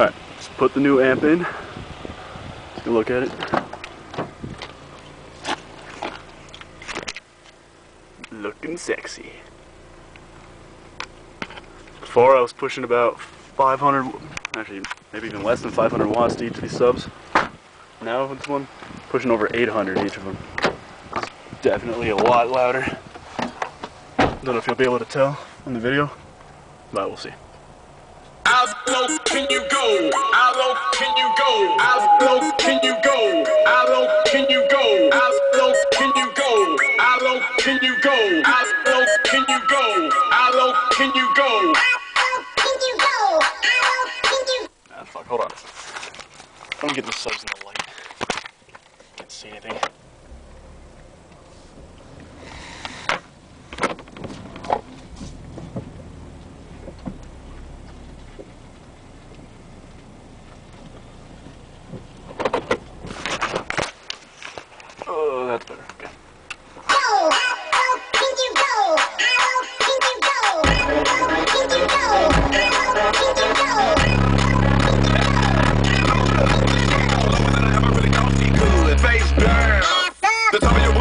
Alright, let's put the new amp in. Look at it. Looking sexy. Before I was pushing about 500, actually maybe even less than 500 watts to each of these subs. Now this one, pushing over 800 each of them. It's definitely a lot louder. Don't know if you'll be able to tell in the video, but we'll see low can you go? How low can you go? How low can you go? How low can you go? How low can you go? How low can you go? How low can you go? How low can you go? Fuck, hold on. I'm getting the subs in the light. Can't see anything.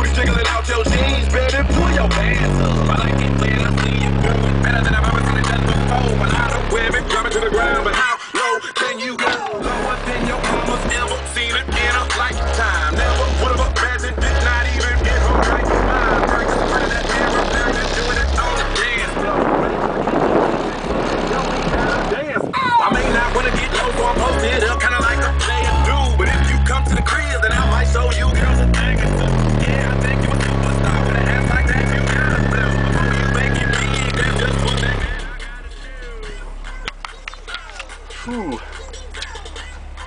Booty jiggling out your jeans, baby. Pull your pants up. I like it when I see you moving better than I've ever seen it done before. When I don't wear it, drop it to the ground.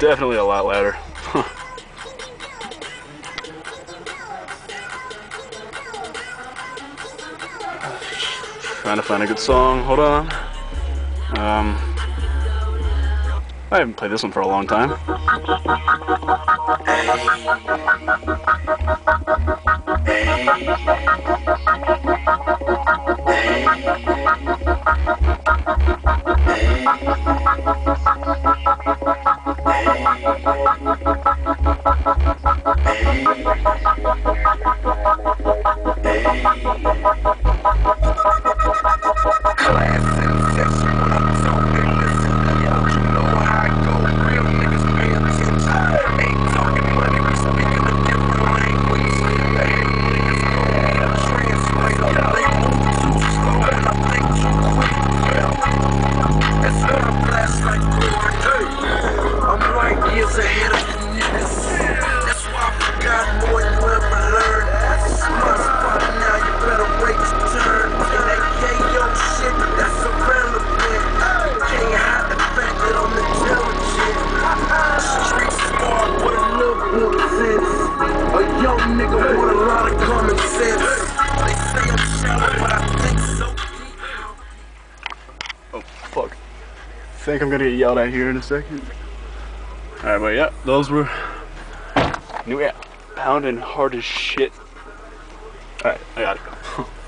Definitely a lot louder. Trying to find a good song. Hold on. Um, I haven't played this one for a long time. I'm think I'm gonna get yelled at here in a second. Alright, but yeah, those were new yeah, Pounding hard as shit. Alright, I gotta go.